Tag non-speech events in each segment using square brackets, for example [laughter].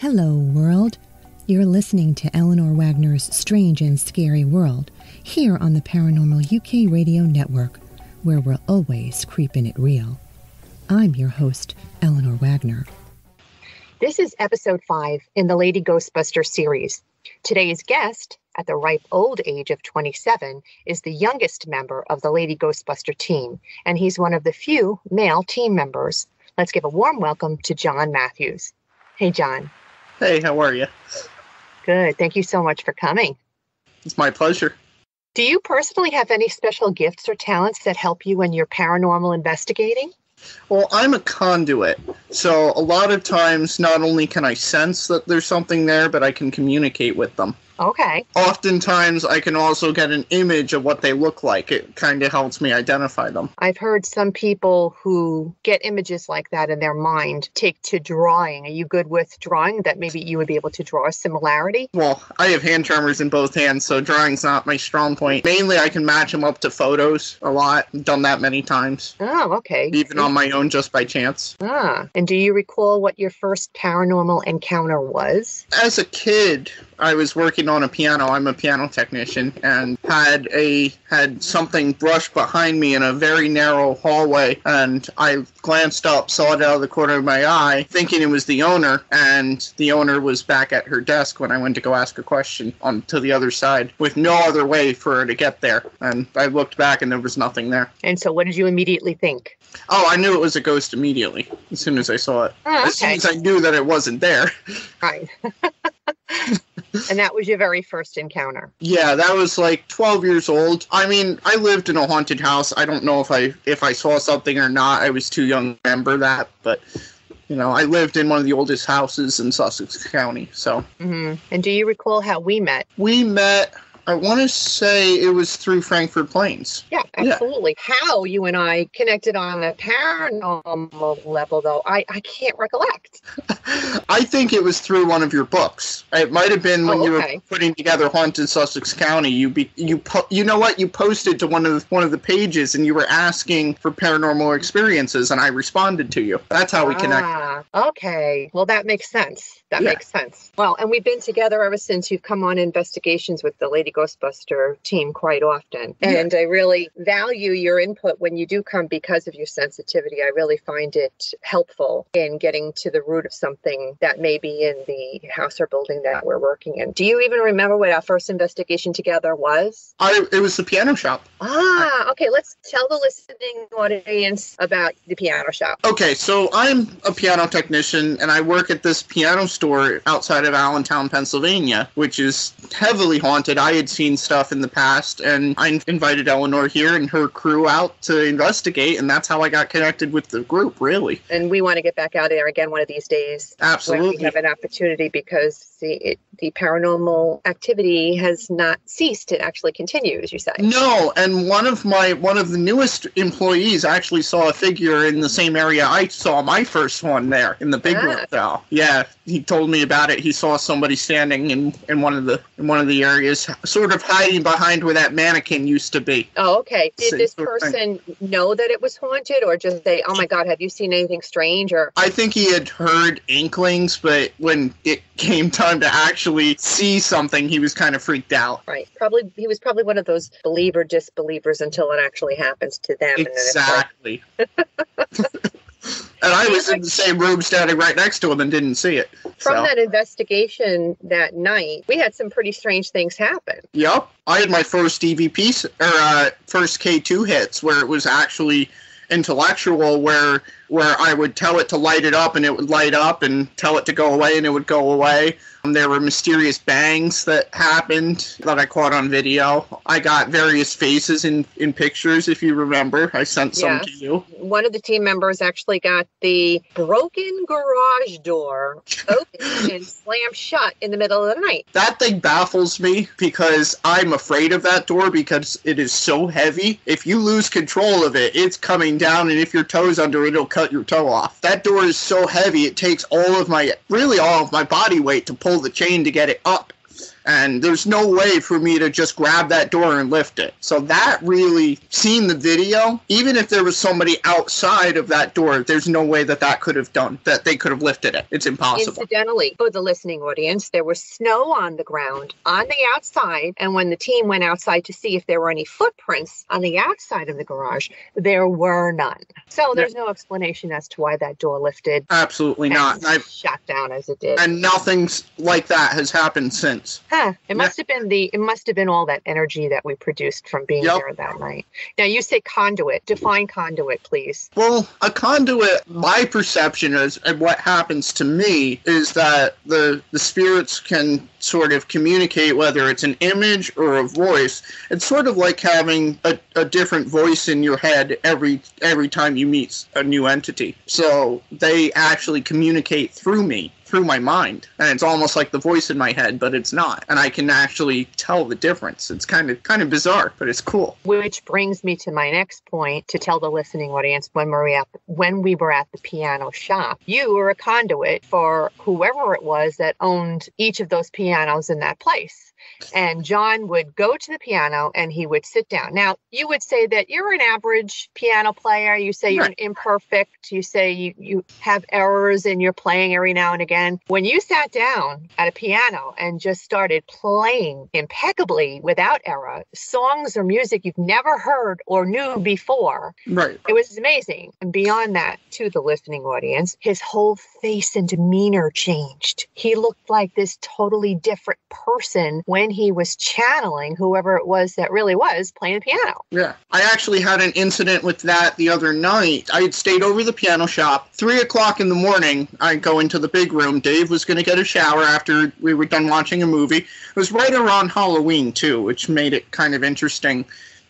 Hello, world. You're listening to Eleanor Wagner's Strange and Scary World here on the Paranormal UK Radio Network, where we're always creeping it real. I'm your host, Eleanor Wagner. This is episode five in the Lady Ghostbuster series. Today's guest, at the ripe old age of 27, is the youngest member of the Lady Ghostbuster team, and he's one of the few male team members. Let's give a warm welcome to John Matthews. Hey, John. Hey, how are you? Good. Thank you so much for coming. It's my pleasure. Do you personally have any special gifts or talents that help you when you're paranormal investigating? Well, I'm a conduit. So a lot of times, not only can I sense that there's something there, but I can communicate with them. Okay. Oftentimes, I can also get an image of what they look like. It kind of helps me identify them. I've heard some people who get images like that in their mind take to drawing. Are you good with drawing? That maybe you would be able to draw a similarity? Well, I have hand tremors in both hands, so drawing's not my strong point. Mainly, I can match them up to photos a lot. Done that many times. Oh, okay. Even on my own, just by chance. Ah, and do you recall what your first paranormal encounter was? As a kid, I was working on a piano. I'm a piano technician and had a had something brushed behind me in a very narrow hallway and I glanced up, saw it out of the corner of my eye, thinking it was the owner, and the owner was back at her desk when I went to go ask a question on to the other side with no other way for her to get there. And I looked back and there was nothing there. And so what did you immediately think? Oh, I knew it was a ghost immediately as soon as I saw it. Oh, As soon as I knew that it wasn't there. Right. [laughs] and that was your very first encounter. Yeah, that was like 12 years old. I mean, I lived in a haunted house. I don't know if I if I saw something or not. I was too young to remember that, but you know, I lived in one of the oldest houses in Sussex County. So, hmm And do you recall how we met? we met I want to say it was through Frankford Plains. Yeah, Yeah. absolutely. How you and I connected on a paranormal level, though, I, I can't recollect. [laughs] I think it was through one of your books. It might have been when Oh, you were putting together Haunted Sussex County. You be you po- you know what? You posted to one of the, one of the pages and you were asking for paranormal experiences, and I responded to you. That's how we connected. Ah, okay. Well, that makes sense. That Yeah. makes sense. Well, and we've been together ever since you've come on investigations with the Lady Ghostbuster team quite often. Yeah. And I really value your input when you do come because of your sensitivity. I really find it helpful in getting to the root of something that may be in the house or building that we're working in. Do you even remember what our first investigation together was? I it was the piano shop. Ah, okay. Let's tell the listening audience about the piano shop. Okay, so I'm a piano technician and I work at this piano store outside of Allentown, Pennsylvania, which is heavily haunted. I had seen stuff in the past and I invited Eleanor here and her crew out to investigate and that's how I got connected with the group, really. and we want to get back out there again one of these days when we have an opportunity because the it, the paranormal activity has not ceased it actually continues you say No, and one of my one of the newest employees actually saw a figure in the same area I saw my first one there in the big Ah. room. So yeah, he told me about it. He saw somebody standing in, in one of the in one of the areas, sort of hiding behind where that mannequin used to be. oh okay did this person know that it was haunted or just say oh my god have you seen anything strange or I think he had heard inklings, but when it [laughs] came time to actually see something, he was kind of freaked out. right probably he was probably one of those believer disbelievers until it actually happens to them and then Exactly. [laughs] and I was in the same room standing right next to him and didn't see it. from so. that investigation that night we had some pretty strange things happen Yep, I had my first EVP or uh, first K2 hits where it was actually intellectual, where where I would tell it to light it up and it would light up, and tell it to go away and it would go away. Um, there were mysterious bangs that happened that I caught on video. I got various faces in in pictures, if you remember. I sent some to you. one of the team members actually got the broken garage door [laughs] open and slammed shut in the middle of the night. That thing baffles me because I'm afraid of that door because it is so heavy. If you lose control of it, it's coming down, and if your toe's under it, it'll cut your toe off. That door is so heavy, it takes all of my, really all of my body weight to pull the chain to get it up. And there's no way for me to just grab that door and lift it. So that really, seeing the video, even if there was somebody outside of that door, there's no way that that could have done that. They could have lifted it. It's impossible. Incidentally, for the listening audience, there was snow on the ground on the outside, and when the team went outside to see if there were any footprints on the outside of the garage, there were none. So there's no explanation as to why that door lifted. Absolutely not. and And I've shot down as it did. and nothing's like that has happened since. Huh. It must have been the it must have been all that energy that we produced from being Yep. there that night. Now you say conduit. Define conduit, please. Well, a conduit, my perception is, and what happens to me is that the the spirits can sort of communicate whether it's an image or a voice. It's sort of like having a, a different voice in your head every every time you meet a new entity. So they actually communicate through me through my mind and it's almost like the voice in my head but it's not and i can actually tell the difference it's kind of kind of bizarre but it's cool Which brings me to my next point to tell the listening audience when we at when we were at the piano shop. You were a conduit for whoever it was that owned each of those pianos in that place. And John would go to the piano and he would sit down. Now, you would say that you're an average piano player. You say you're Right. imperfect. You say you, you have errors in your playing every now and again. When you sat down at a piano and just started playing impeccably without error, songs or music you've never heard or knew before, right it was amazing. And beyond that, to the listening audience, his whole face and demeanor changed. He looked like this totally different person when he was channeling whoever it was that really was playing the piano. Yeah. I actually had an incident with that the other night. I had stayed over the piano shop. Three o'clock in the morning, I go into the big room. Dave was going to get a shower after we were done watching a movie. It was right around Halloween, too, which made it kind of interesting.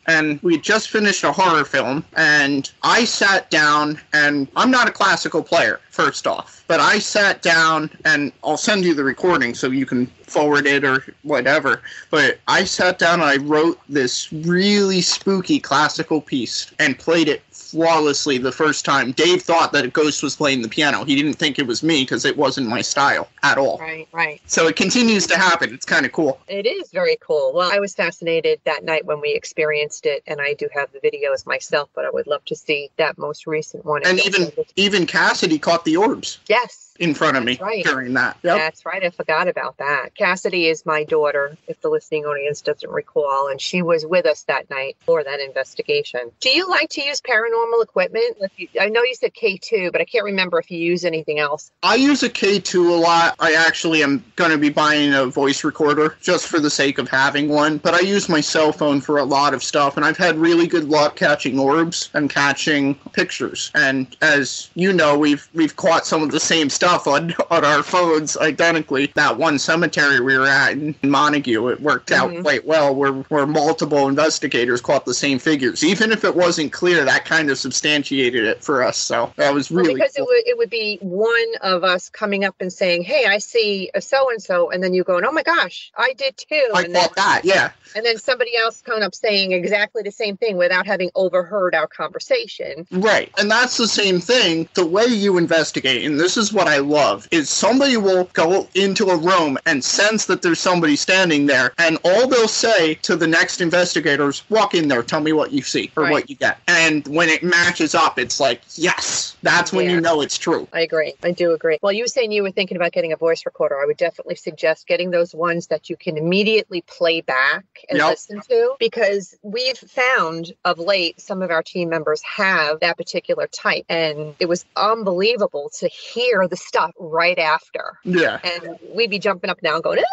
And we just finished a horror film, and I sat down, and I'm not a classical player, first off, but I sat down, and I'll send you the recording so you can forward it or whatever. But I sat down and I wrote this really spooky classical piece and played it flawlessly the first time. Dave thought that a ghost was playing the piano. He didn't think it was me because it wasn't my style at all. Right, right. So it continues to happen. It's kind of cool. It is very cool. Well, I was fascinated that night when we experienced it, and I do have the videos myself, but I would love to see that most recent one. And even even Cassidy caught the orbs yes, in front of me right. during that. Yep. That's right. I forgot about that. Cassidy is my daughter, if the listening audience doesn't recall, and she was with us that night for that investigation. Do you like to use paranormal equipment? If you, I know you said K2, but I can't remember if you use anything else. I use a K2 a lot. I actually am going to be buying a voice recorder just for the sake of having one, but I use my cell phone for a lot of stuff, and I've had really good luck catching orbs and catching pictures. And as you know, we've we've caught some of the same stuff on, on our phones identically. That one cemetery we were at in Montague, it worked out Mhm. quite well, where, where multiple investigators caught the same figures. Even if it wasn't clear, that kind of substantiated it for us. So that was Well, really because cool. it would it would be one of us coming up and saying, "Hey, I see a so and so," and then you going, "Oh my gosh, I did too," I and then that, yeah. And then somebody else coming up saying exactly the same thing without having overheard our conversation. Right. And that's the same thing. The way you investigate, and this is what I love, is somebody will go into a room and sense that there's somebody standing there, and all they'll say to the next investigators, walk in there, tell me what you see or Right. what you get. And when it matches up, it's like, yes, that's when Yeah. you know it's true. I agree. I do agree. Well, you were saying you were thinking about getting a voice recorder. I would definitely suggest getting those ones that you can immediately play back and Yep. listen to because we've found of late some of our team members have that particular type. And it was unbelievable to hear the stuff right after. Yeah. And we'd be jumping up now and going, "Ah,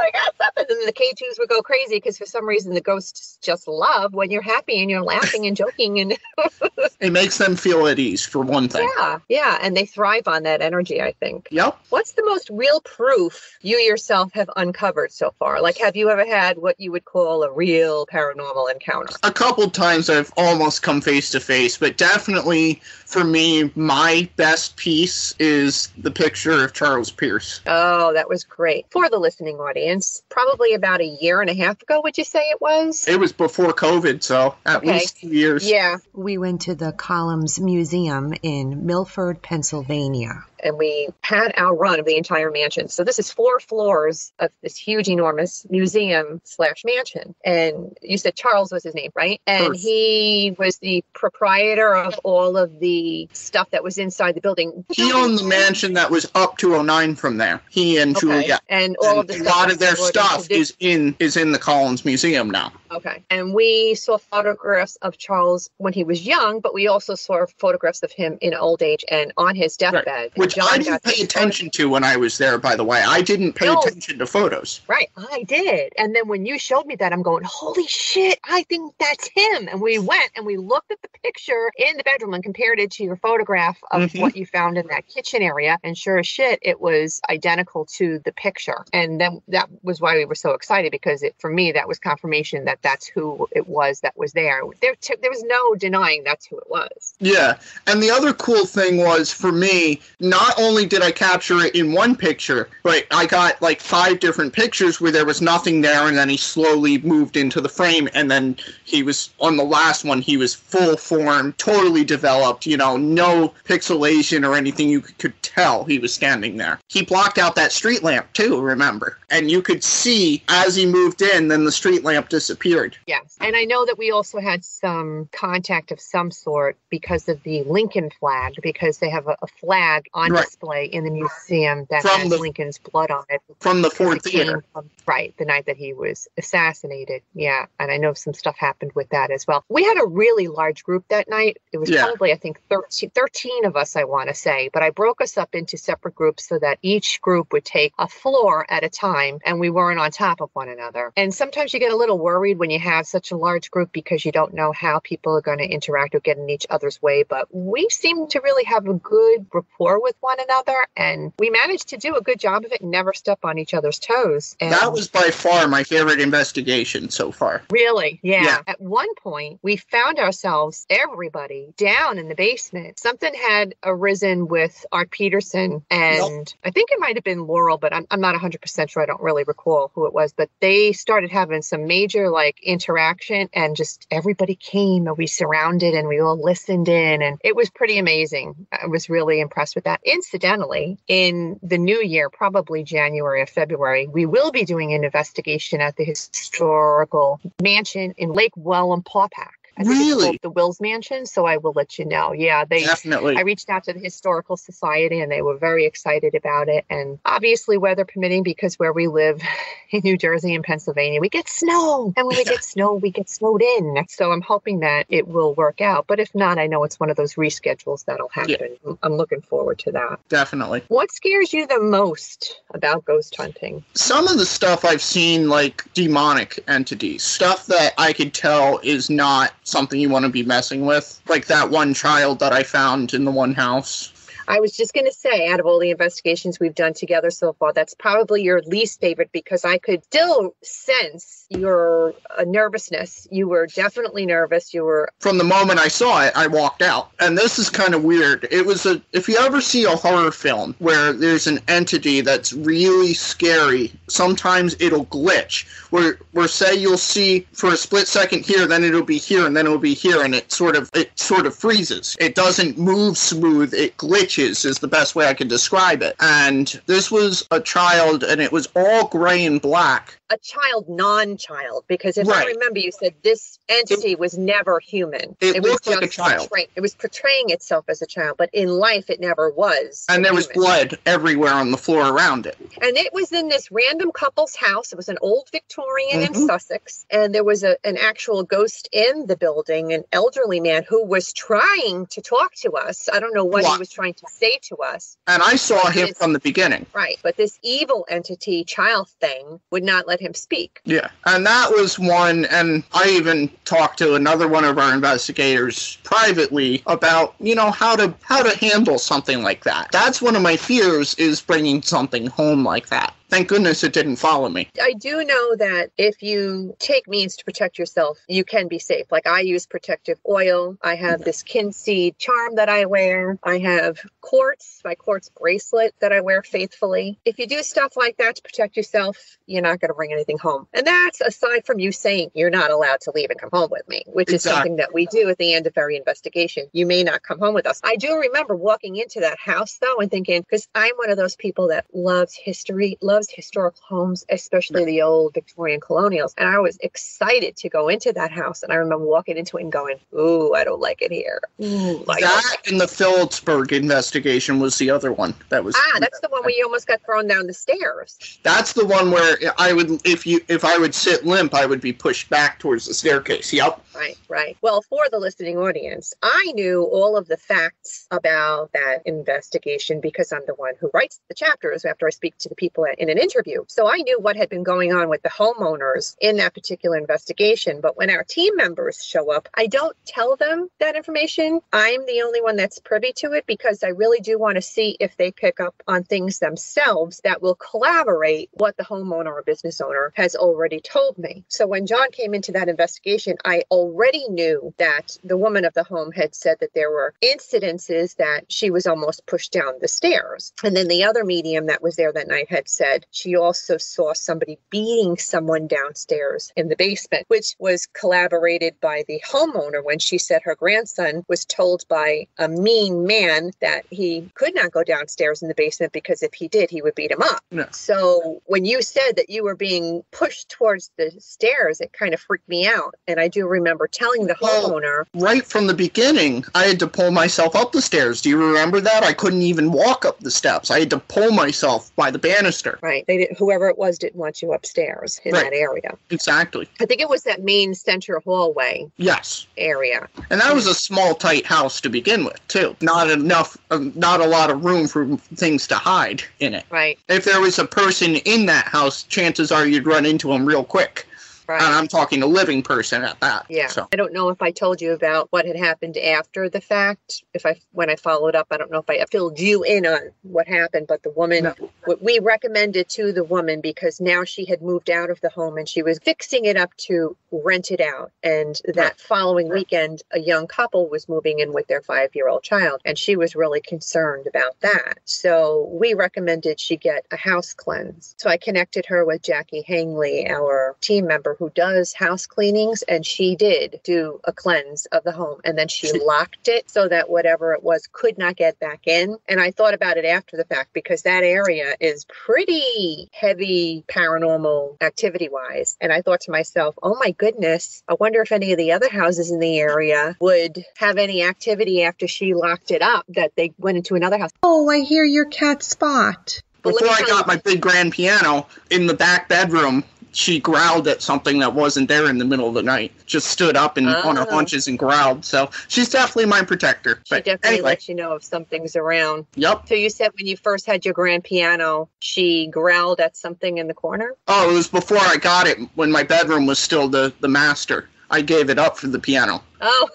I got something. And the K2s would go crazy because for some reason the ghosts just love when you're happy and you're laughing and joking and [laughs] It makes them feel at ease, for one thing. yeah, yeah. And they thrive on that energy, I think. Yep. What's the most real proof you yourself have uncovered so far? Like, have you ever had what you would call a real paranormal encounter? a couple times I've almost come face to face, but definitely for me, my best piece is the picture of Charles Pierce. Oh, that was great. For the listening audience, probably about a year and a half ago, would you say it was? It was before COVID, so at Okay. least two years. Yeah. We went to the Columns Museum in Milford, Pennsylvania. And we had our run of the entire mansion. So this is four floors of this huge, enormous museum slash mansion. And you said Charles was his name, right? And he was the proprietor of all of the stuff that was inside the building. He owned the mansion that was up to 09 from there. He and Okay. Julia. And all of And the a lot of their stuff is in is in the Columns Museum now. Okay. And we saw photographs of Charles when he was young, but we also saw photographs of him in old age and on his deathbed. And Which John I didn't pay attention to when I was there, by the way. I didn't pay No. attention to photos. Right, I did. And then when you showed me that, I'm going, holy shit, I think that's him. And we went and we looked at the picture in the bedroom and compared it to your photograph of Mhm. what you found in that kitchen area. And sure as shit, it was identical to the picture. And then that was why we were so excited because it, for me, that was confirmation that that's who it was that was there. There, t- there was no denying that's who it was. Yeah. And the other cool thing was for me, not only did I capture it in one picture, but I got like five different pictures where there was nothing there and then he slowly moved into the frame and then he was on the last one he was full form, totally developed, you know, no pixelation or anything you could tell he was standing there. He blocked out that street lamp too, remember? And you could see as he moved in then the street lamp disappeared. Yes. And I know that we also had some contact of some sort because of the Lincoln flag, because they have a, a flag on Right. display in the museum that From has the- Lincoln's blood on it. From the Ford Theater. from- right, the night that he was assassinated. Yeah. And I know some stuff happened with that as well. We had a really large group that night. It was Yeah. probably, I think, 13, 13 of us, I want to say, but I broke us up into separate groups so that each group would take a floor at a time and we weren't on top of one another. And sometimes you get a little worried when you have such a large group because you don't know how people are going to interact or get in each other's way. But we seem to really have a good rapport with one another and we managed to do a good job of it and never step on each other's toes. And That was by far my favorite investigation so far. Really? Yeah. Yeah. At one point, we found ourselves, everybody, down in the basement. Something had arisen with Art Peterson, and I think it might have been Laurel, but I'm, I'm not 100% sure. I don't really recall who it was, but they started having some major like interaction, and just everybody came and we surrounded and we all listened in, and it was pretty amazing. I was really impressed with that. Incidentally, in the new year, probably January or February, we will be doing an investigation at the historical mansion in Lake Wallenpaupack. I think Really? the Wills Mansion, so I will let you know. Yeah, they Definitely. I reached out to the Historical Society and they were very excited about it. And obviously, weather permitting, because where we live [laughs] in New Jersey and Pennsylvania, we get snow. And when we get snow, we get snowed in. So I'm hoping that it will work out. But if not, I know it's one of those reschedules that'll happen. I'm- I'm looking forward to that. Definitely. What scares you the most about ghost hunting? Some of the stuff I've seen, like demonic entities, stuff that I could tell is not something you want to be messing with. Like that one child that I found in the one house. I was just going to say, out of all the investigations we've done together so far, that's probably your least favorite because I could still sense your uh, nervousness. You were definitely nervous. You were, From the moment I saw it, I walked out. And this is kind of weird. It was a if you ever see a horror film where there's an entity that's really scary, sometimes it'll glitch. Where where say you'll see for a split second here, then it'll be here, and then it'll be here, and it sort of it sort of freezes. It doesn't move smooth, it glitches is the best way I can describe it. And this was a child and it was all gray and black. a child, non-child, because if I remember, you said this entity was never human. It was looked like a child. portray- it was portraying itself as a child, but in life, it never was. And there was blood everywhere on the floor around it. And it was in this random couple's house. It was an old Victorian in Mhm. Sussex. And there was a, an actual ghost in the building, an elderly man who was trying to talk to us. I don't know what he was trying to say to us. And I saw him from the beginning. Right. But this evil entity, child thing, would not let him speak. Yeah. And that was one, and I even talked to another one of our investigators privately about, you know, how to how to handle something like that. That's one of my fears is bringing something home like that. Thank goodness it didn't follow me. I do know that if you take means to protect yourself, you can be safe. Like I use protective oil. I have this kinseed charm that I wear. I have quartz, my quartz bracelet that I wear faithfully. If you do stuff like that to protect yourself, you're not going to bring anything home. And that's aside from you saying you're not allowed to leave and come home with me, which exactly. is something that we do at the end of every investigation. You may not come home with us. I do remember walking into that house though and thinking, because I'm one of those people that loves history, loves historical homes, especially the old Victorian colonials. And I was excited to go into that house. And I remember walking into it and going, Ooh, I don't like it here. Ooh, that and the Phillipsburg investigation was the other one. That was Ah, that's the one where you almost got thrown down the stairs. That's the one where I would if you if I would sit limp, I would be pushed back towards the staircase. Yep. Right, right. Well, for the listening audience, I knew all of the facts about that investigation because I'm the one who writes the chapters after I speak to the people in an interview. So I knew what had been going on with the homeowners in that particular investigation. But when our team members show up, I don't tell them that information. I'm the only one that's privy to it because I really do want to see if they pick up on things themselves that will collaborate what the homeowner or business owner has already told me. So when John came into that investigation, I already knew that the woman of the home had said that there were incidences that she was almost pushed down the stairs. And then the other medium that was there that night had said she also saw somebody beating someone downstairs in the basement, which was collaborated by the homeowner when she said her grandson was told by a mean man that he could not go downstairs in the basement because if he did, he would beat him up. No. So when you said that you were being pushed towards the stairs, it kind of freaked me out. And I do remember telling the well, homeowner. Right from the beginning, I had to pull myself up the stairs. Do you remember that? I couldn't even walk up the steps. I had to pull myself by the banister. Right. They did, whoever it was didn't want you upstairs in right. that area. Exactly. I think it was that main center hallway. Yes. Area. And that was a small, tight house to begin with, too. Not enough, uh, not a lot of room for things to hide in it. Right. If there was a person in that house, chances are you'd run into them real quick. Right. And I'm talking a living person at that. Yeah. So. I don't know if I told you about what had happened after the fact. If I, when I followed up, I don't know if I filled you in on what happened, but the woman, no. we recommended to the woman because now she had moved out of the home and she was fixing it up to rent it out. And that right. following weekend, a young couple was moving in with their five year old child. And she was really concerned about that. So we recommended she get a house cleanse. So I connected her with Jackie Hangley, our team member who does house cleanings, and she did do a cleanse of the home. And then she locked it so that whatever it was could not get back in. And I thought about it after the fact because that area is pretty heavy paranormal activity wise. And I thought to myself, oh my goodness, I wonder if any of the other houses in the area would have any activity after she locked it up that they went into another house. Oh, I hear your cat Spot. Before I got my big grand piano in the back bedroom, she growled at something that wasn't there in the middle of the night. Just stood up and oh. on her oh. haunches and growled. So she's definitely my protector. She but definitely anyway. lets you know if something's around. Yep. So you said when you first had your grand piano, she growled at something in the corner? Oh, it was before I got it when my bedroom was still the, the master. I gave it up for the piano. Oh.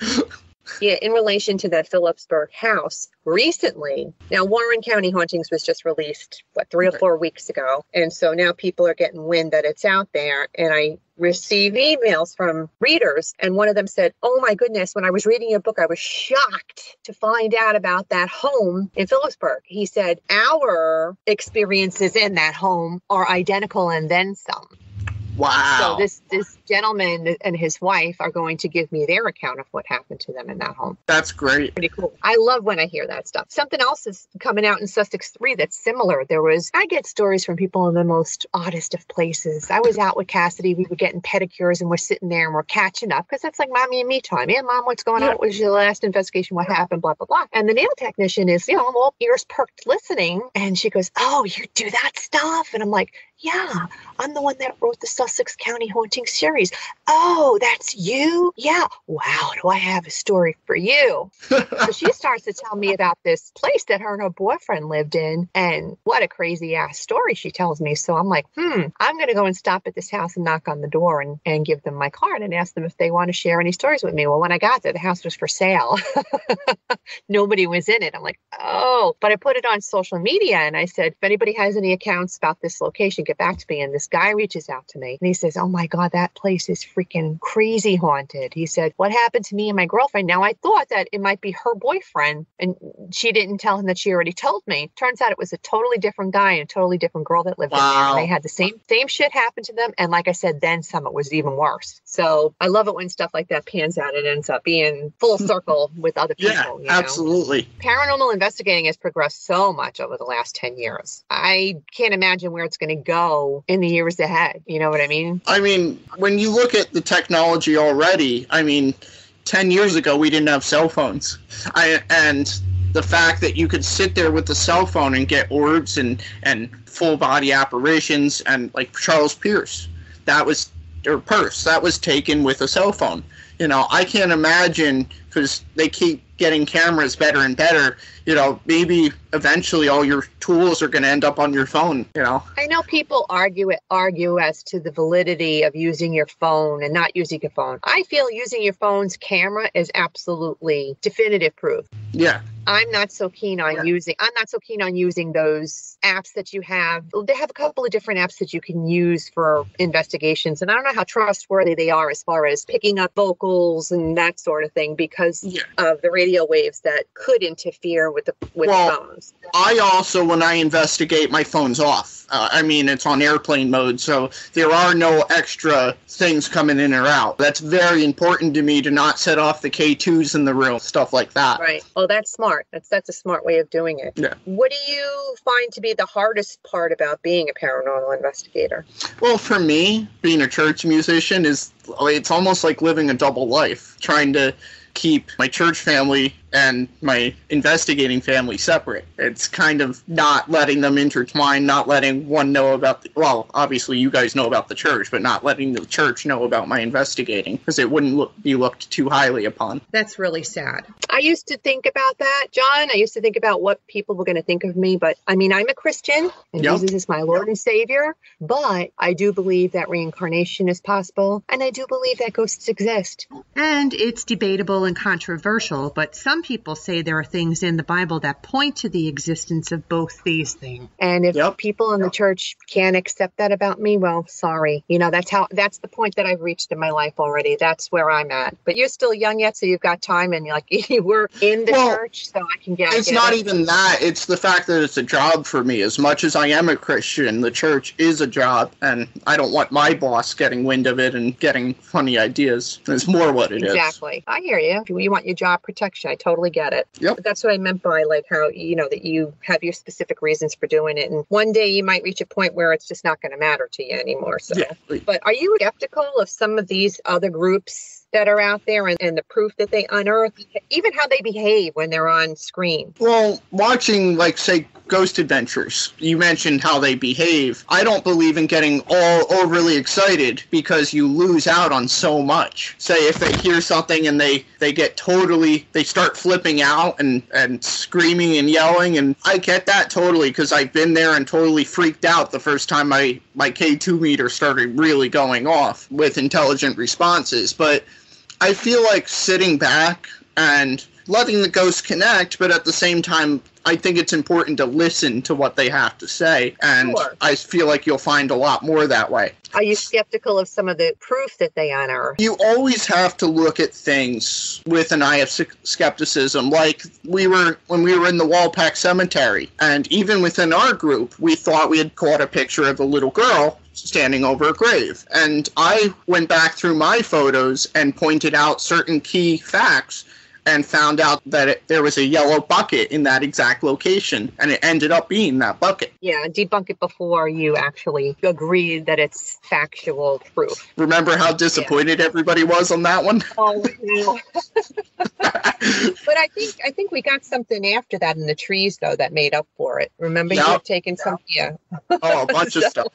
[laughs] [laughs] Yeah, in relation to that Phillipsburg house, recently, now Warren County Hauntings was just released, what, three or four weeks ago. And so now people are getting wind that it's out there. And I receive emails from readers, and one of them said, Oh my goodness, when I was reading your book, I was shocked to find out about that home in Phillipsburg. He said, Our experiences in that home are identical and then some. Wow. So this this gentleman and his wife are going to give me their account of what happened to them in that home. That's great. Pretty cool. I love when I hear that stuff. Something else is coming out in Sussex 3 that's similar. There was I get stories from people in the most oddest of places. I was out with Cassidy, we were getting pedicures and we're sitting there and we're catching up because that's like mommy and me time. Yeah, mom, what's going on? What was your last investigation? What happened? Blah blah blah. And the nail technician is, you know, all ears perked listening and she goes, "Oh, you do that stuff?" And I'm like, Yeah, I'm the one that wrote the Sussex County Haunting series. Oh, that's you? Yeah. Wow, do I have a story for you? so she [laughs] starts to tell me about this place that her and her boyfriend lived in. And what a crazy ass story she tells me. So I'm like, hmm, I'm going to go and stop at this house and knock on the door and, and give them my card and ask them if they want to share any stories with me. Well, when I got there, the house was for sale. [laughs] Nobody was in it. I'm like, oh, but I put it on social media and I said, if anybody has any accounts about this location, get back to me. And this guy reaches out to me and he says, oh my God, that place is freaking crazy haunted. He said, what happened to me and my girlfriend? Now I thought that it might be her boyfriend and she didn't tell him that she already told me. Turns out it was a totally different guy and a totally different girl that lived wow. in there. they had the same, same shit happen to them. And like I said, then some, it was even worse. So I love it when stuff like that pans out. and ends up being full [laughs] circle with other people. Yeah, you know? absolutely. Paranormal investigating has progressed so much over the last 10 years. I can't imagine where it's going to go in the years ahead. You know what I mean? I mean, when you look at the technology already, I mean, 10 years ago, we didn't have cell phones. I, and the fact that you could sit there with the cell phone and get orbs and, and full body apparitions and like Charles Pierce, that was, or Peirce, that was taken with a cell phone. You know, I can't imagine because they keep getting cameras better and better you know, maybe eventually all your tools are going to end up on your phone, you know. I know people argue it argue as to the validity of using your phone and not using your phone. I feel using your phone's camera is absolutely definitive proof. Yeah. I'm not so keen on yeah. using I'm not so keen on using those apps that you have. They have a couple of different apps that you can use for investigations and I don't know how trustworthy they are as far as picking up vocals and that sort of thing because yeah. of the radio waves that could interfere with the with well, phones. I also, when I investigate, my phone's off. Uh, I mean, it's on airplane mode, so there are no extra things coming in or out. That's very important to me to not set off the K2s in the room, stuff like that. Right. Oh, that's smart. That's that's a smart way of doing it. Yeah. What do you find to be the hardest part about being a paranormal investigator? Well, for me, being a church musician is it's almost like living a double life, trying to keep my church family and my investigating family separate. It's kind of not letting them intertwine, not letting one know about, the, well, obviously you guys know about the church, but not letting the church know about my investigating because it wouldn't look, be looked too highly upon. That's really sad. I used to think about that, John. I used to think about what people were going to think of me, but I mean, I'm a Christian and yep. Jesus is my Lord and Savior, but I do believe that reincarnation is possible and I do believe that ghosts exist. And it's debatable and controversial, but some people say there are things in the Bible that point to the existence of both these things. And if yep. people in the church can't accept that about me, well, sorry. You know, that's how that's the point that I've reached in my life already. That's where I'm at. But you're still young yet, so you've got time and like [laughs] you were in the well, church, so I can get It's get not it. even that. It's the fact that it's a job for me. As much as I am a Christian, the church is a job and I don't want my boss getting wind of it and getting funny ideas. It's more what it exactly. is. exactly. I hear you. You want your job protection. I totally get it. Yep. But that's what I meant by like how you know that you have your specific reasons for doing it, and one day you might reach a point where it's just not going to matter to you anymore. So, yeah. but are you skeptical of some of these other groups? That are out there and, and the proof that they unearth, even how they behave when they're on screen. Well, watching, like, say, Ghost Adventures, you mentioned how they behave. I don't believe in getting all overly excited because you lose out on so much. Say, if they hear something and they, they get totally, they start flipping out and, and screaming and yelling, and I get that totally because I've been there and totally freaked out the first time my, my K2 meter started really going off with intelligent responses. But I feel like sitting back and letting the ghosts connect, but at the same time, I think it's important to listen to what they have to say. And sure. I feel like you'll find a lot more that way. Are you skeptical of some of the proof that they unearth? You always have to look at things with an eye of skepticism. Like we were when we were in the Walpack Cemetery, and even within our group, we thought we had caught a picture of a little girl standing over a grave. And I went back through my photos and pointed out certain key facts and found out that it, there was a yellow bucket in that exact location, and it ended up being that bucket. Yeah, debunk it before you actually agree that it's factual proof. Remember how disappointed everybody was on that one? Oh, no. [laughs] but I think I think we got something after that in the trees though that made up for it. Remember you Yep. had taken some yeah. Oh, a bunch of [laughs] stuff.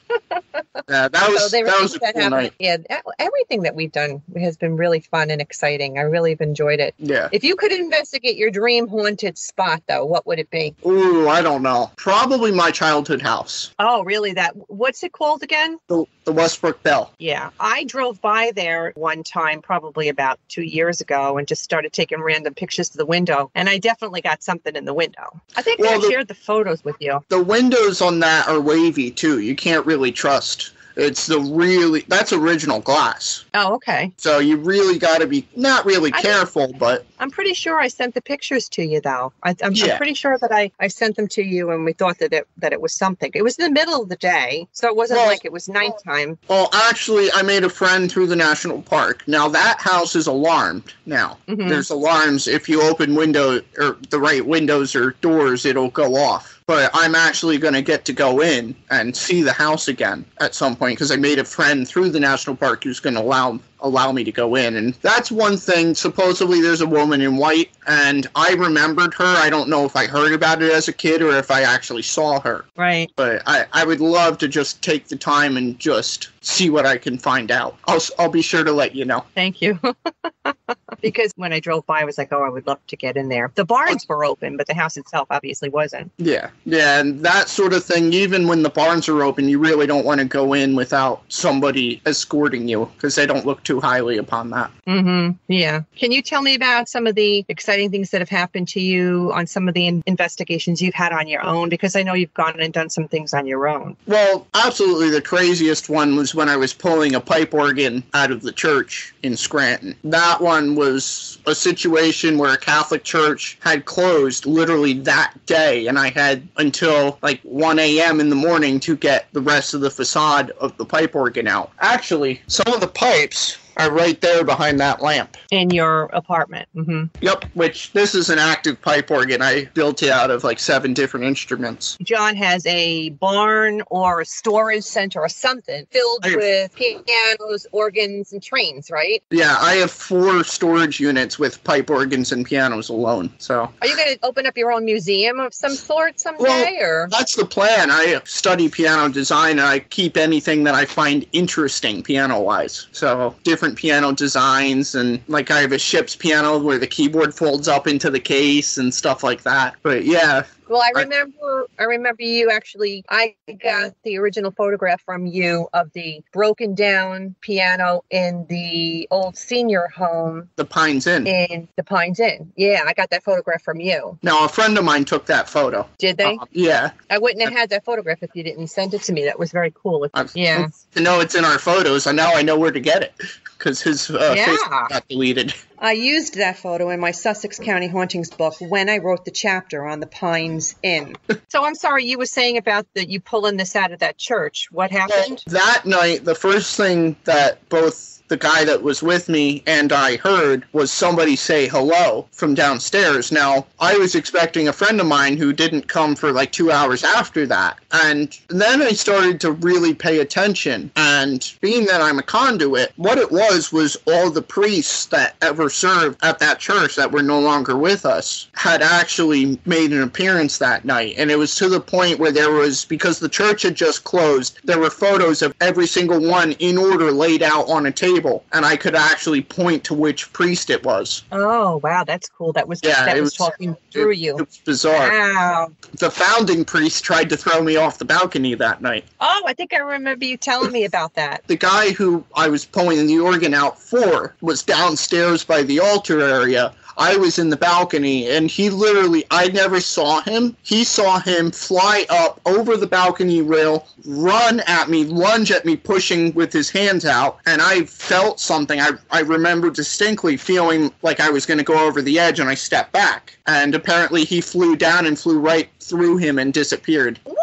Yeah, that was So that was a that cool happened. night. Yeah, that- everything that we've done has been really fun and exciting. I really have enjoyed it. Yeah. If you could investigate your dream haunted spot though, what would it be? Ooh, I don't know. Probably my childhood house, Oh, really? That what's it called again? the the Westbrook Bell. Yeah, I drove by there one time, probably about two years ago, and just started taking random pictures to the window. And I definitely got something in the window. I think Well, I the- shared the photos with you. The windows on that are wavy too. You can't really trust. It's the really that's original glass. Oh, okay. So you really got to be not really I- careful, but I'm pretty sure I sent the pictures to you, though. I, I'm, Yeah. I'm pretty sure that I, I sent them to you, and we thought that it that it was something. It was in the middle of the day, so it wasn't Well- like it was nighttime. well, actually, I made a friend through the national park. Now that house is alarmed. Now Mhm. there's alarms if you open window or the right windows or doors, it'll go off. But I'm actually going to get to go in and see the house again at some point because I made a friend through the national park who's going to allow allow me to go in. And that's one thing. Supposedly there's a woman in white, and I remembered her. I don't know if I heard about it as a kid or if I actually saw her. Right. But I, I would love to just take the time and just see what I can find out. I'll, I'll be sure to let you know. Thank you. [laughs] because when I drove by, I was like, oh, I would love to get in there. The barns were open, but the house itself obviously wasn't. Yeah, yeah, and that sort of thing. Even when the barns are open, you really don't want to go in without somebody escorting you because they don't look too highly upon that. Mm-hmm. Yeah. Can you tell me about some of the exciting things that have happened to you on some of the in- investigations you've had on your own? Because I know you've gone and done some things on your own. Well, absolutely, the craziest one was when I was pulling a pipe organ out of the church in Scranton. That one was a situation where a Catholic church had closed literally that day, and I had until like 1 a.m. in the morning to get the rest of the facade of the pipe organ out. Actually, some of the pipes are right there behind that lamp. in your apartment. hmm Yep, which this is an active pipe organ. I built it out of like seven different instruments. John has a barn or a storage center or something filled I- with pianos, organs, and trains, right? Yeah, I have four storage units with pipe organs and pianos alone. So Are you going to open up your own museum of some sort someday, Well, or that's the plan. I study piano design and I keep anything that I find interesting piano wise. So different piano designs and like I have a ship's piano where the keyboard folds up into the case and stuff like that. But yeah, Well, I I- remember. I remember you actually. I got the original photograph from you of the broken down piano in the old senior home the Pines Inn. in the Pines Inn. Yeah, I got that photograph from you. Now a friend of mine took that photo. Did they? Uh, yeah, I wouldn't have had that photograph if you didn't send it to me. That was very cool. I've, Yeah. to know it's in our photos, and now I know where to get it because his uh, Yeah. Facebook got deleted. [laughs] I used that photo in my Sussex County Hauntings book when I wrote the chapter on the Pines Inn. so I'm sorry, you were saying about that you pulling this out of that church. What happened? That night, the first thing that both the guy that was with me and I heard was somebody say hello from downstairs. Now, I was expecting a friend of mine who didn't come for like two hours after that. And then I started to really pay attention. And being that I'm a conduit, what it was was all the priests that ever served at that church that were no longer with us had actually made an appearance that night. And it was to the point where there was, because the church had just closed, there were photos of every single one in order laid out on a table. And I could actually point to which priest it was. Oh wow, that's cool. That was Yeah, that it was, was- talking through It you. was bizarre. Wow. The founding priest tried to throw me off the balcony that night. Oh, I think I remember you telling me about that. the guy who I was pulling the organ out for was downstairs by the altar area. I was in the balcony and he literally, I never saw him. He saw him fly up over the balcony rail, run at me, lunge at me, pushing with his hands out. And I felt something. I, I remember distinctly feeling like I was going to go over the edge and I stepped back. And apparently he flew down and flew right through him and disappeared. What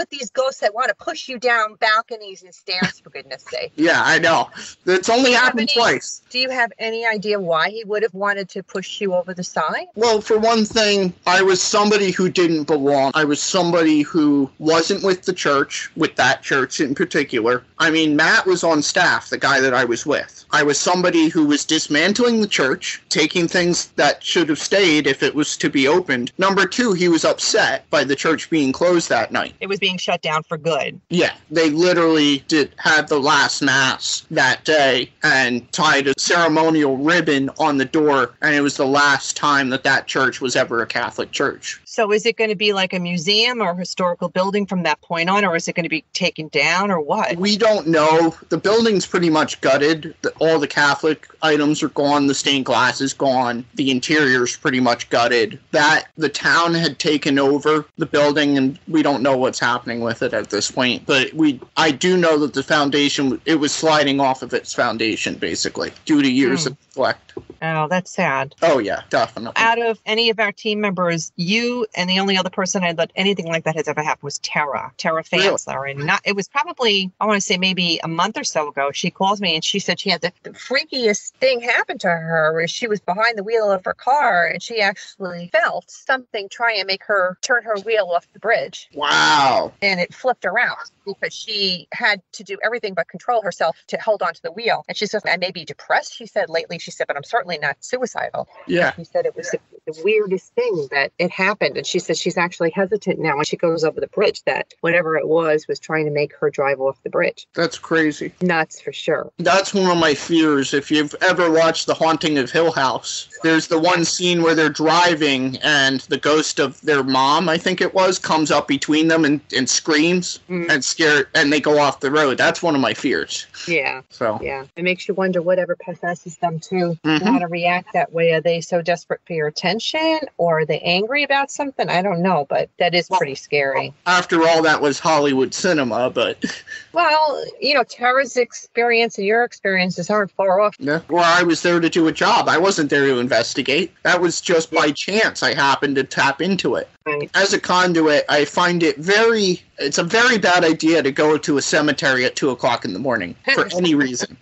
with with these ghosts that want to push you down balconies and stairs, for goodness sake. [laughs] Yeah, I know. It's only happened any- twice. Do you have any idea why he would have wanted to push you over the side? Well, for one thing, I was somebody who didn't belong. I was somebody who wasn't with the church, with that church in particular. I mean, Matt was on staff, the guy that I was with. I was somebody who was dismantling the church, taking things that should have stayed if it was to be opened. Number two, he was upset by the church being closed that night. It was being shut down for good. Yeah, they literally did have the last mass that day and tied a ceremonial ribbon on the door, and it was the last time that that church was ever a Catholic church. So is it going to be like a museum or historical building from that point on, or is it going to be taken down, or what? We don't know. The building's pretty much gutted. The, all the Catholic items are gone. The stained glass is gone. The interior's pretty much gutted. That the town had taken over the building, and we don't know what's happening with it at this point. But we, I do know that the foundation, it was sliding off of its foundation basically due to years Hmm. of neglect. Oh, that's sad. Oh yeah, definitely. Out of any of our team members, you and the only other person I let anything like that has ever happened was Tara, Tara Really? And not, it was probably, I want to say maybe a month or so ago, she calls me and she said she had the, the freakiest thing happen to her where she was behind the wheel of her car and she actually felt something try and make her turn her wheel off the bridge. Wow. And it flipped around because she had to do everything but control herself to hold on to the wheel. And she said, I may be depressed, she said lately. She said, but I'm certainly not suicidal. Yeah. She said it was the, the weirdest thing that it happened. And she said she's actually hesitant now when she goes over the bridge that whatever it was was trying to make her drive off the bridge. That's crazy. Nuts for sure. That's one of my fears. If you've ever watched The Haunting of Hill House, there's the one scene where they're driving and the ghost of their mom, I think it was, comes up between them and, and screams Mm. and scare and they go off the road. That's one of my fears. Yeah. So Yeah. It makes you wonder whatever possesses them to Mhm. how to react that way. Are they so desperate for your attention or are they angry about something? I don't know, but that is pretty scary. after all, that was Hollywood cinema, but [laughs] Well, you know, Tara's experience and your experiences aren't far off. yeah, well, I was there to do a job. I wasn't there to investigate. That was just by chance. I happened to tap into it. As a conduit, I find it very, it's a very bad idea to go to a cemetery at two o'clock in the morning for [laughs] any reason.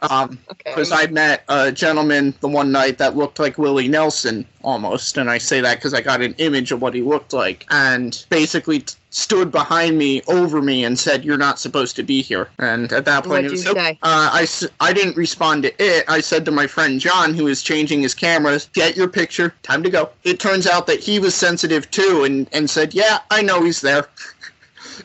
Um, [laughs] Okay. because I met a gentleman the one night that looked like Willie Nelson almost, and I say that because I got an image of what he looked like, and basically t- stood behind me, over me, and said, "You're not supposed to be here." And at that point, What'd it was you say? uh, I, I didn't respond to it. I said to my friend John, who was changing his cameras, get your picture, time to go. It turns out that he was sensitive too and, and said, yeah, I know he's there.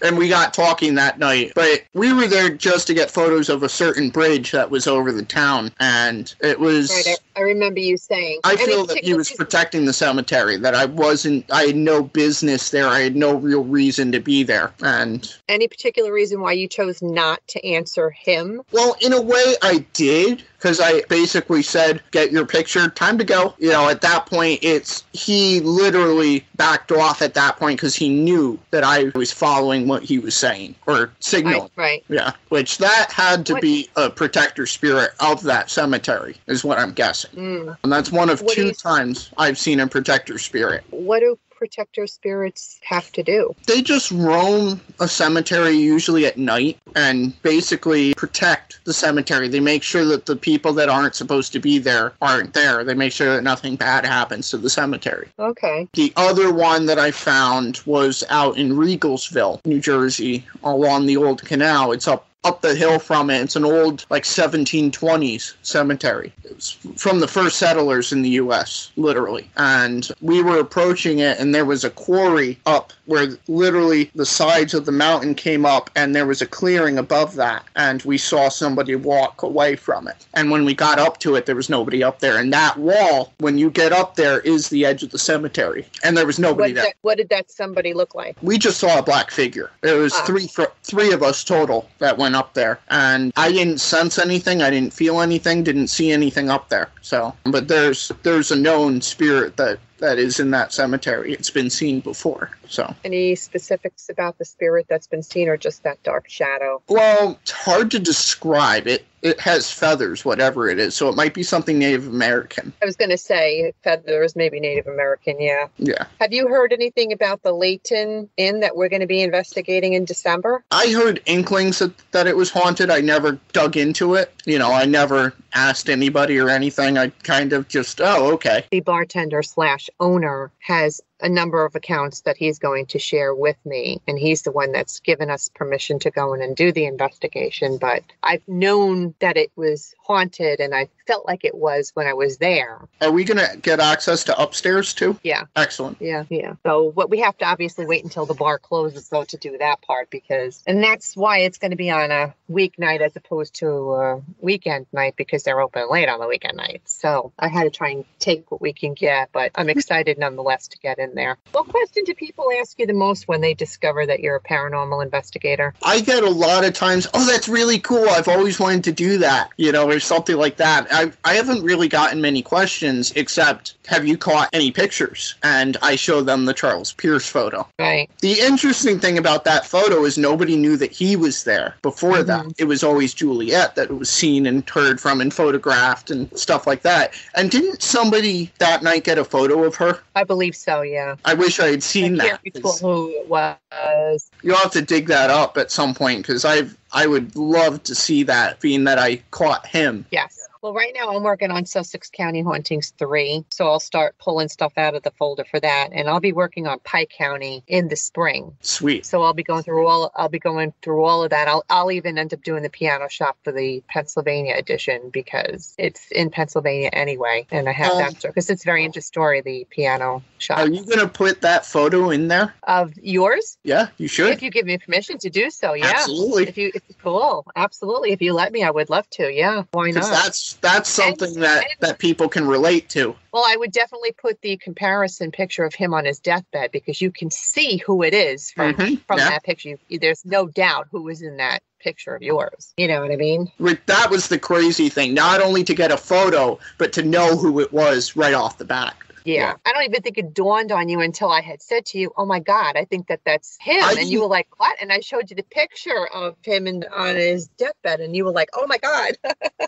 And we got talking that night. But we were there just to get photos of a certain bridge that was over the town. And it was. Right, I, I remember you saying. I feel that he was protecting the cemetery, that I wasn't, I had no business there. I had no real reason to be there. And Any particular reason why you chose not to answer him? Well, in a way, I did because I basically said, "Get your picture, time to go." You know, at that point, it's he literally backed off at that point because he knew that I was following what he was saying or signaling. Right, right. Yeah, which that had to What- be a protector spirit of that cemetery, is what I'm guessing. Mm. And that's one of What two times I've seen a protector spirit. What do protector spirits have to do? They just roam a cemetery usually at night and basically protect the cemetery. They make sure that the people that aren't supposed to be there aren't there. They make sure that nothing bad happens to the cemetery. Okay. The other one that I found was out in Riegelsville, New Jersey, along the old canal. It's up up the hill from it. It's an old like 1720s cemetery. It was from the first settlers in the US, literally. And we were approaching it and there was a quarry up where literally the sides of the mountain came up and there was a clearing above that and we saw somebody walk away from it. And when we got up to it there was nobody up there and that wall when you get up there is the edge of the cemetery and there was nobody did, there. that, what did that somebody look like? We just saw a black figure. There was Ah. three three of us total that went up there, and I didn't sense anything. I didn't feel anything. Didn't see anything up there. So, but there's there's a known spirit that that is in that cemetery. It's been seen before. So, Any specifics about the spirit that's been seen or just that dark shadow? well, it's hard to describe. It it has feathers, whatever it is. So it might be something Native American. I was going to say feathers, maybe Native American, yeah. Yeah. Have you heard anything about the Layton Inn that we're going to be investigating in December? I heard inklings that, that it was haunted. I never dug into it. You know, I never asked anybody or anything. I kind of just, oh, okay. The bartender slash owner has a number of accounts that he's going to share with me, and he's the one that's given us permission to go in and do the investigation. But I've known that it was haunted, and I felt like it was when I was there. Are we going to get access to upstairs too? Yeah. Excellent. Yeah, yeah. So what we have to obviously wait until the bar closes though to do that part because and that's why it's going to be on a weeknight as opposed to a weekend night because they're open late on the weekend night. So I had to try and take what we can get, but I'm hmm. excited nonetheless to get in there. What question do people ask you the most when they discover that you're a paranormal investigator? I get a lot of times, oh, that's really cool. I've always wanted to do that, you know, or something like that. I, I haven't really gotten many questions except, have you caught any pictures? And I show them the Charles Peirce photo. Right. The interesting thing about that photo is nobody knew that he was there before mm-hmm. that. It was always Juliette that was seen and heard from and photographed and stuff like that. And didn't somebody that night get a photo of her? I believe so, yeah. I wish I had seen I that. recall who it was. You'll have to dig that up at some point because I've I would love to see that, being that I caught him. Yes. Well, right now I'm working on Sussex County Hauntings 3. So I'll start pulling stuff out of the folder for that. And I'll be working on Pike County in the spring. Sweet. So I'll be going through all I'll be going through all of that. I'll I'll even end up doing the piano shop for the Pennsylvania edition because it's in Pennsylvania anyway. And I have Um, that because it's a very interesting story, the piano shop. Are you gonna put that photo in there? of yours? Yeah, you should. If you give me permission to do so, yeah. Absolutely. If you if cool. Absolutely. If you let me, I would love to. Yeah. Why Because not? that's that's something that that people can relate to. Well, I would definitely put the comparison picture of him on his deathbed because you can see who it is from Mhm, from yeah. that picture. You, there's no doubt who was in that picture of yours. You know what I mean? That was the crazy thing. Not only to get a photo, but to know who it was right off the bat. Yeah. Yeah. I don't even think it dawned on you until I had said to you, "Oh my God, I think that that's him," I and you were like, "What?" And I showed you the picture of him in, on his deathbed, and you were like, "Oh my God." [laughs]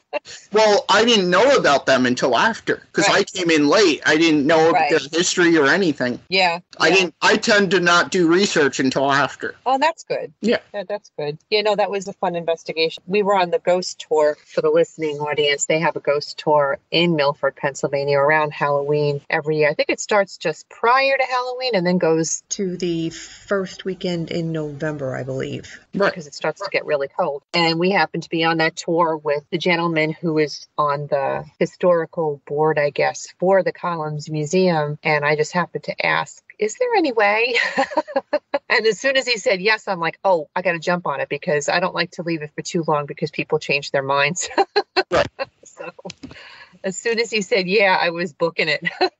Well, I didn't know about them until after because I came in late. I didn't know Right. their history or anything. yeah. I yeah. didn't. I tend to not do research until after. Oh, that's good. Yeah. Yeah, that's good. You know, that was a fun investigation. We were on the ghost tour for the listening audience. They have a ghost tour in Milford, Pennsylvania around Halloween every year. I think it starts just prior to Halloween and then goes To the first weekend in November, I believe. Right. because it starts to get really cold. And we happened to be on that tour with the gentleman who is on the historical board, I guess, for the Columns Museum. And I just happened to ask, is there any way? [laughs] and as soon as he said yes, I'm like, oh, I got to jump on it because I don't like to leave it for too long because people change their minds. [laughs] Right. So as soon as he said yeah, I was booking it. [laughs]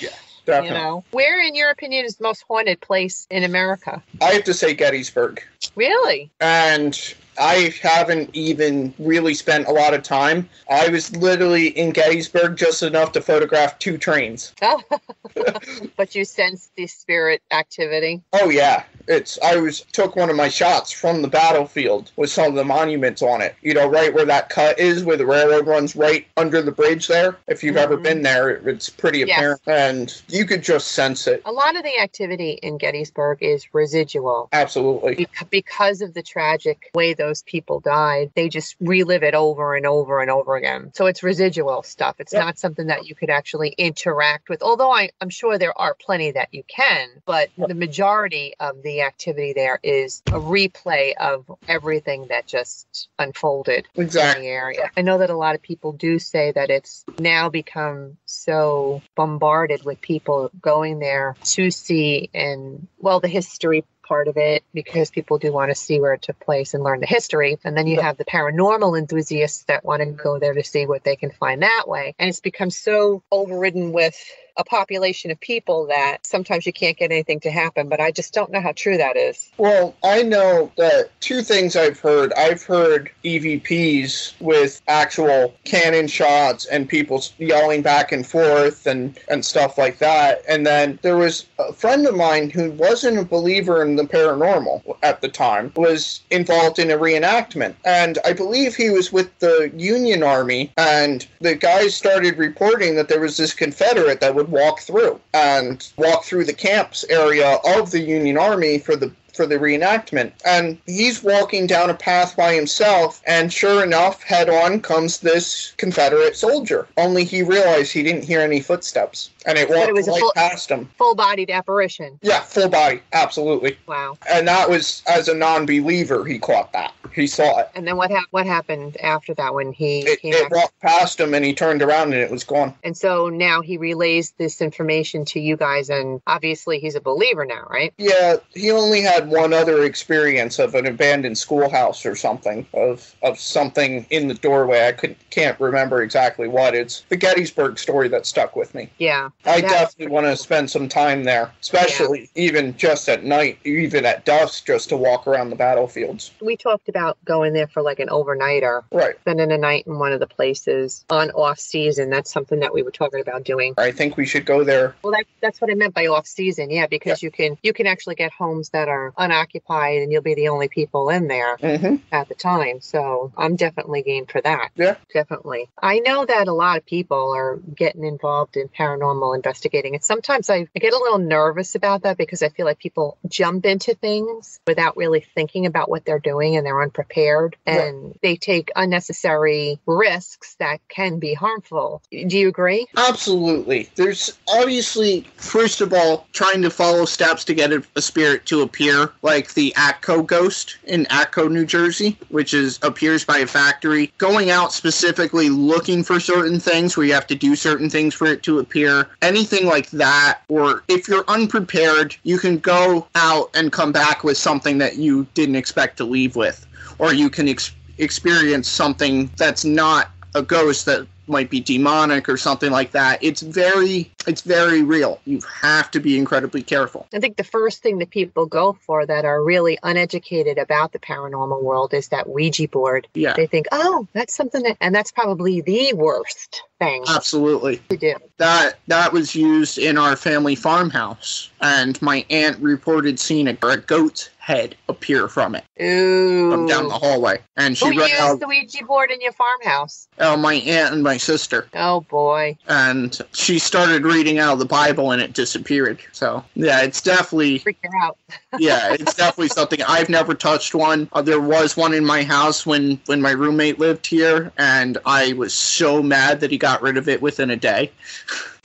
yeah. [laughs] Definitely. You know, where, in your opinion, is the most haunted place in America? I have to say Gettysburg. Really? and I haven't even really spent a lot of time. I was literally in Gettysburg just enough to photograph two trains. [laughs] but you sense the spirit activity. Oh yeah, it's I was took one of my shots from the battlefield with some of the monuments on it. You know, right where that cut is, where the railroad runs right under the bridge there. If you've ever Mhm. been there, it's pretty Yes. apparent, and you could just sense it. A lot of the activity in Gettysburg is residual. Absolutely. Bec- Because of the tragic way those people died, they just relive it over and over and over again. So it's residual stuff. It's Yep. not something that you could actually interact with. Although I, I'm sure there are plenty that you can, but Yep. the majority of the activity there is a replay of everything that just unfolded in Exactly. the area. I know that a lot of people do say that it's now become so bombarded with people going there to see and well the history part of it because people do want to see where it took place and learn the history. And then you have the paranormal enthusiasts that want to go there to see what they can find that way. And it's become so overridden with a population of people that sometimes you can't get anything to happen, but I just don't know how true that is. Well, I know that two things I've heard. I've heard EVPs with actual cannon shots and people yelling back and forth and, and stuff like that. And then there was a friend of mine who wasn't a believer in the paranormal at the time, was involved in a reenactment. And I believe he was with the Union Army, and the guys started reporting that there was this Confederate that would walk through and walk through the camps area of the Union Army for the for the reenactment. And he's walking down a path by himself, and sure enough, head on comes this Confederate soldier. Only he realized he didn't hear any footsteps, and it walked it was a right full- past him. Full bodied apparition. Yeah, full body, absolutely. Wow. And that was as a non-believer, he caught that. He saw it. And then what hap- what happened after that when he It, came it walked past him, and he turned around, and it was gone. And so now he relays this information to you guys, and obviously he's a believer now, right? Yeah, he only had one other experience of an abandoned schoolhouse or something of of something in the doorway. I could can't remember exactly what. It's the Gettysburg story that stuck with me. Yeah. I definitely want to spend some time there, especially even just at night, even at dusk, just to walk around the battlefields. We talked about going there for like an overnighter, Right. spending a night in one of the places on off season. That's something that we were talking about doing. I think we should go there. Well, that, that's what I meant by off season. Yeah, because you can you can actually get homes that are unoccupied, and you'll be the only people in there hmm at the time. So I'm definitely game for that. Yeah. Definitely. I know that a lot of people are getting involved in paranormal investigating. And sometimes I, I get a little nervous about that because I feel like people jump into things without really thinking about what they're doing and they're unprepared Right. and they take unnecessary risks that can be harmful. Do you agree? Absolutely. There's obviously, first of all, trying to follow steps to get a, a spirit to appear, like the Atco ghost in Atco, New Jersey, which is appears by a factory. Going out specifically looking for certain things where you have to do certain things for it to appear. Anything like that, or if you're unprepared, you can go out and come back with something that you didn't expect to leave with, or you can ex- experience something that's not a ghost that might be demonic or something like that. It's very it's very real. You have to be incredibly careful. I think the first thing that people go for that are really uneducated about the paranormal world is that Ouija board. Yeah. They think, oh, that's something that, and that's probably the worst thing Absolutely. to do. That that was used in our family farmhouse and my aunt reported seeing a, a goat's head appear from it Ooh. from down the hallway. And she Who read used out the Ouija board in your farmhouse? uh, my aunt and my sister Oh boy. and she started reading out of the Bible and it disappeared. So yeah, it's definitely Freak her out. [laughs] yeah, it's definitely something I've never touched one. Uh, there was one in my house when when my roommate lived here, and I was so mad that he got rid of it within a day. [laughs]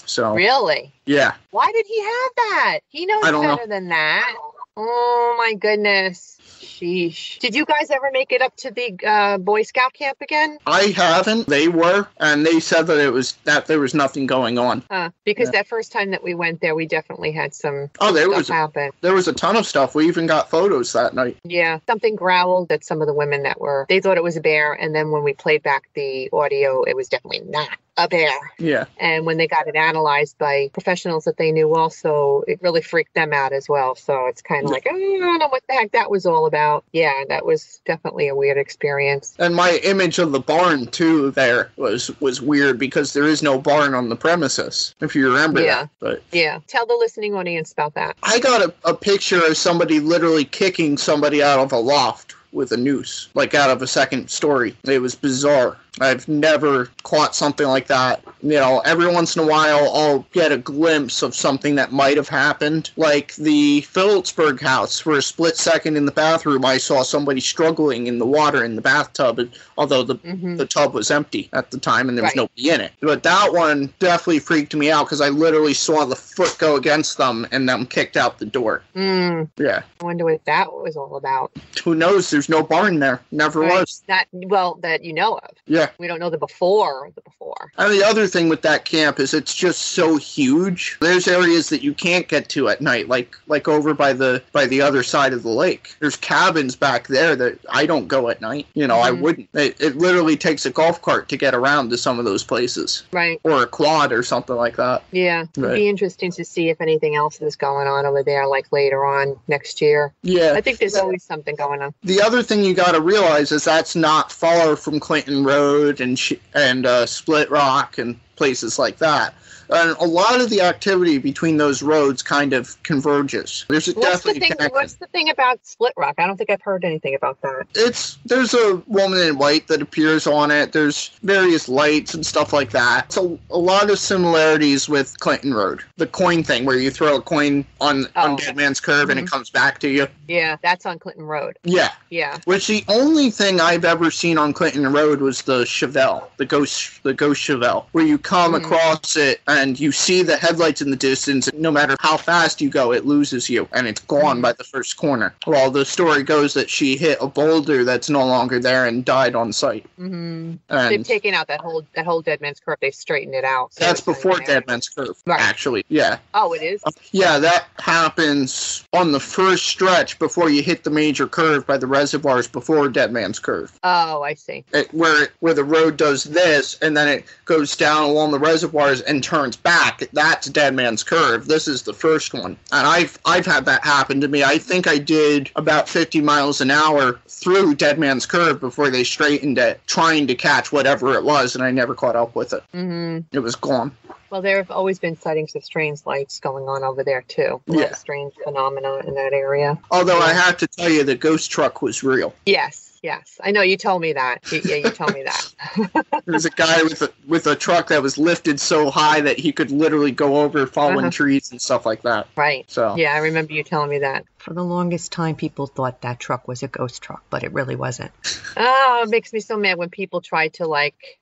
So Really? yeah, Why did he have that? He knows I don't know. better than that. Oh my goodness. Sheesh. Did you guys ever make it up to the uh, Boy Scout camp again? I haven't. They were, and they said that it was that there was nothing going on. Huh. Because Yeah. that first time that we went there, we definitely had some Oh, there stuff was happen. there was a ton of stuff. We even got photos that night. Yeah, something growled at some of the women that were, they thought it was a bear. And then when we played back the audio, it was definitely not a bear. Yeah, And when they got it analyzed by professionals that they knew also, it really freaked them out as well. So it's kind of like, oh, I don't know what the heck that was all about. Yeah, that was definitely a weird experience. and my image of the barn too there was was weird because there is no barn on the premises. If you remember Yeah. that, but Yeah, tell the listening audience about that. I got a, a picture of somebody literally kicking somebody out of a loft with a noose, like out of a second story. It was bizarre. I've never caught something like that. You know, every once in a while I'll get a glimpse of something that might have happened. Like the Phillipsburg house, for a split second in the bathroom, I saw somebody struggling in the water in the bathtub, although the hmm the tub was empty at the time and there was Right. nobody in it. But that one definitely freaked me out because I literally saw the foot go against them and them kicked out the door. Mm, Yeah. I wonder what that was all about. Who knows? There's no barn there. Never Right. was. Not well that you know of. Yeah. We don't know the before the before. And the other other thing with that camp is it's just so huge. There's areas that you can't get to at night, like like over by the by the other side of the lake. There's cabins back there that I don't go at night. You know, mm-hmm. I wouldn't. It, it literally takes a golf cart to get around to some of those places, right? Or a quad or something like that. Yeah, it'd be interesting to see if anything else is going on over there, like later on next year. Yeah, I think there's always something going on. The other thing you got to realize is that's not far from Clinton Road and and uh, Split Rock and places like that and a lot of the activity between those roads kind of converges. There's a what's definitely the thing, what's the thing about Split Rock? I don't think I've heard anything about that. It's there's a woman in white that appears on it. There's various lights and stuff like that. So a lot of similarities with Clinton Road, the coin thing where you throw a coin on oh, on Dead Man's Curve mm-hmm. and it mm-hmm. comes back to you. Yeah, that's on Clinton Road. Yeah, yeah. Which the only thing I've ever seen on Clinton Road was the Chevelle, the ghost, the ghost Chevelle, where you come mm. across it and you see the headlights in the distance. No matter how fast you go, it loses you and it's gone by the first corner. Well, the story goes that she hit a boulder that's no longer there and died on site. Mm-hmm. They've taken out that whole that whole Dead Man's Curve. They've straightened it out. So that's before Dead Man's Curve, right. actually. Yeah. Oh, it is. Uh, yeah, that happens on the first stretch before you hit the major curve by the reservoirs before Dead Man's Curve. Oh, I see. It, where where the road does this and then it goes down along the reservoirs and turns back. That's Dead Man's Curve. This is the first one, and I've I've had that happen to me. I think I did about 50 miles an hour through Dead Man's Curve before they straightened it, trying to catch whatever it was, and I never caught up with it. Mm-hmm. It was gone. Well, there have always been sightings of strange lights going on over there too. Yeah. strange phenomena in that area. Although. I have to tell you, the ghost truck was real. Yes. Yes, I know you told me that. Yeah, you told me that. [laughs] [laughs] there was a guy with a with a truck that was lifted so high that he could literally go over fallen uh-huh. trees and stuff like that. Right. So yeah, I remember you telling me that. For the longest time, people thought that truck was a ghost truck, but it really wasn't. [laughs] Oh, it makes me so mad when people try to like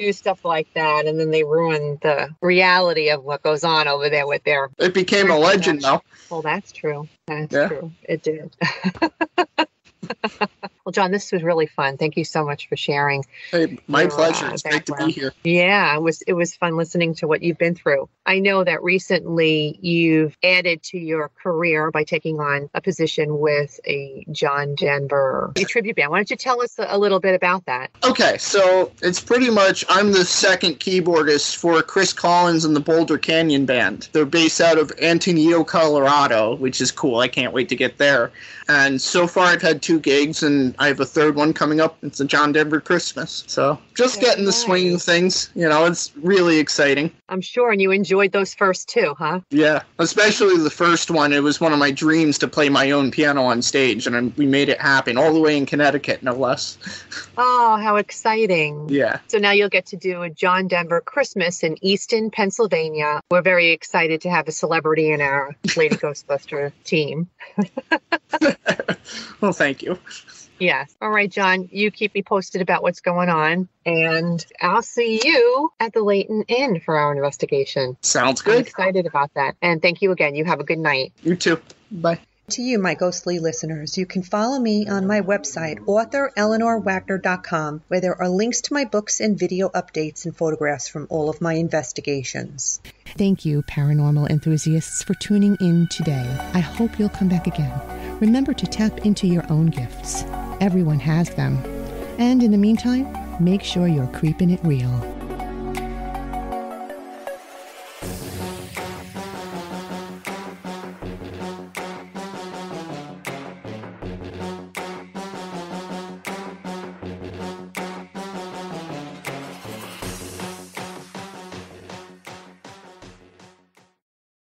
do stuff like that and then they ruin the reality of what goes on over there with their it became a legend though well that's true that's yeah. true it did [laughs] well, John, this was really fun. Thank you so much for sharing. Hey, my your, pleasure. Uh, it's great to be here. Yeah, it was it was fun listening to what you've been through. I know that recently you've added to your career by taking on a position with a John Denver a tribute band. Why don't you tell us a, a little bit about that? Okay, so it's pretty much I'm the second keyboardist for Chris Collins and the Boulder Canyon Band. They're based out of Antonio, Colorado, which is cool. I can't wait to get there. And so far, I've had two gigs, and I have a third one coming up. It's a John Denver Christmas. So just Very getting the swing of things. You know, it's really exciting. I'm sure. And you enjoyed those first two, huh? Yeah, especially the first one. It was one of my dreams to play my own piano on stage, and we made it happen all the way in Connecticut, no less. [laughs] Oh, how exciting. Yeah. So now you'll get to do a John Denver Christmas in Easton, Pennsylvania. We're very excited to have a celebrity in our Lady [laughs] Ghostbuster team. [laughs] [laughs] well, thank you. Yes. All right, John, you keep me posted about what's going on, and I'll see you at the Layton Inn for our investigation. Sounds good. I'm excited about that. And thank you again. You have a good night. You too. Bye. To you, my ghostly listeners, you can follow me on my website, authoreleanorwagner.com, where there are links to my books and video updates and photographs from all of my investigations. Thank you, paranormal enthusiasts, for tuning in today. I hope you'll come back again. Remember to tap into your own gifts. Everyone has them. And in the meantime, make sure you're creeping it real.